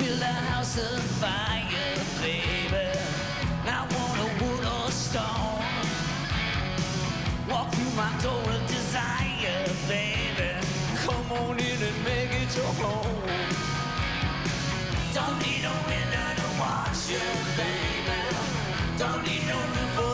build a house of fire, baby. I want a wood or stone. Walk through my door of desire, baby. Come on in and make it your home. Don't need a window to watch you, baby. Don't need no roof.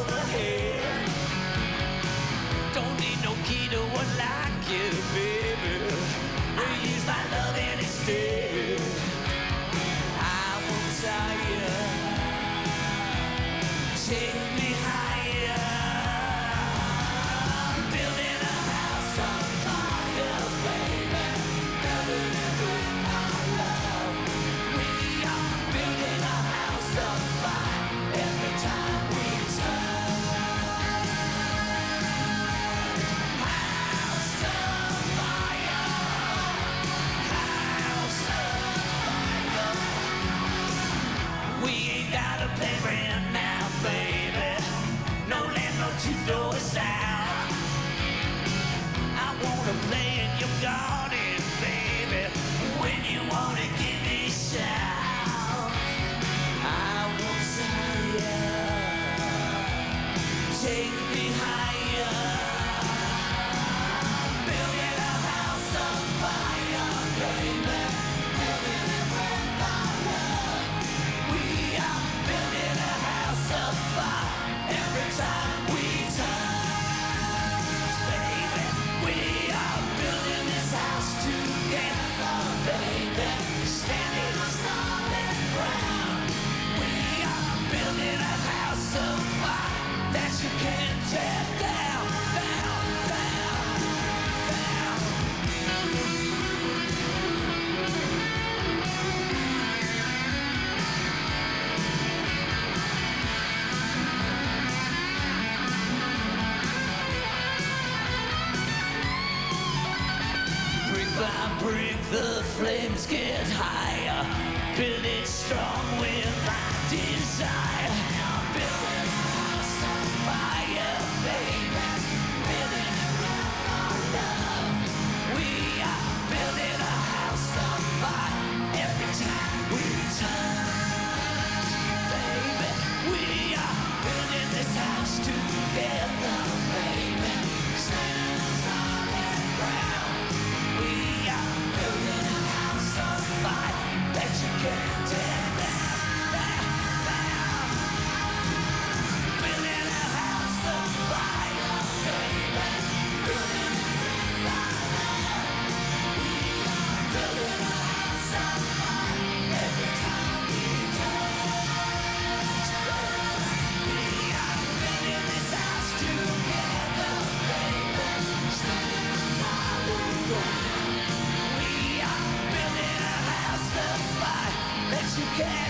baby, now, baby. No land, no know out. Breathe the flames, get higher, build it strong. Yeah.